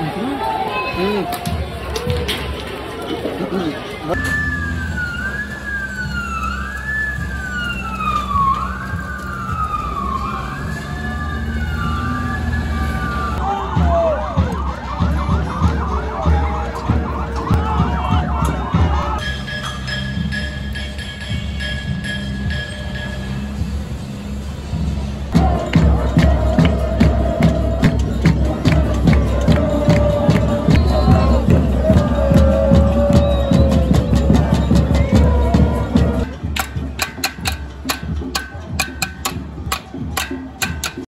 嗯嗯嗯嗯。